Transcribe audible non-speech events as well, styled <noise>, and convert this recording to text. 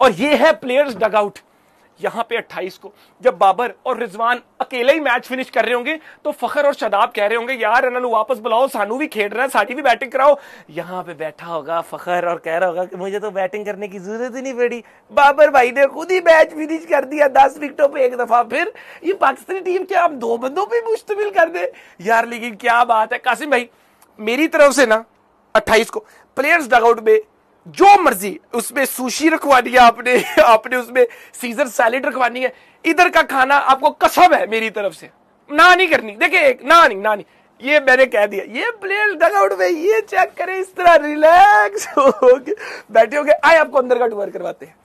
और ये है प्लेयर्स डगआउट यहाँ पे 28 को, जब बाबर और रिजवान अकेले ही मैच फिनिश कर रहे होंगे तो फखर और शदाब कह रहे होंगे, यार इन्होंने वापस बुलाओ, सानू भी खेल रहा है साड़ी भी बैटिंग कराओ। यहाँ पे बैठा होगा फखर और कह रहा होगा कि मुझे तो बैटिंग करने की ज़रूरत ही नहीं पड़ी। बाबर भाई ने खुद ही मैच फिनिश कर दिया दस विकेटों पर एक दफ़ा, फिर ये पाकिस्तानी टीम क्या, हम दो बंदों पर मुश्तमिल कर दे? यार, लेकिन क्या बात है। कासिम भाई, मेरी तरफ़ से ना, अट्ठाईस को प्लेयर्स डगआउट में जो मर्ज़ी, उसमें सुशी रखवानी है आपने <laughs> आपने उसमें सीजर सैलेड रखवानी है। इधर का खाना आपको कसम है मेरी तरफ़ से। ना नहीं करनी। देखिए एक, ना नहीं ना नहीं। ये मैंने कह दिया। ये प्लेट डगआउट में ये चेक करें, इस तरह रिलैक्स <laughs> हो बैठे हो गए। आए, आपको अंदर का टूर करवाते हैं।